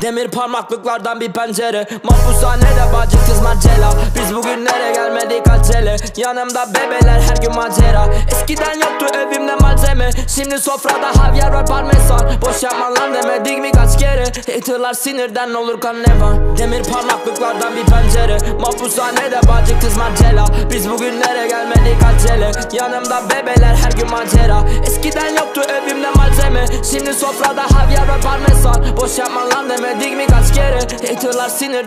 Demir parmaklıklardan bir pencere. Mahpushanede bacı kız macera Biz bugünlere gelmedik acele Yanımda bebeler her gün macera. Eskiden yoktu evimde malzeme. Şimdi sofrada havyar var parmesan. Boş yapma lan demedik mi kaç kere. Haterlar sinirden olur kan ne var? Demir parmaklıklardan bir pencere. Mahpushanede bacı kız macera Biz bugünlere gelmedik acele Yanımda bebeler her gün macera. Eskiden yoktu evimde malzeme. Şimdi sofrada havyar var parmesan. Boş yapma lan demedik mi kaç kere? Haterlar sinirden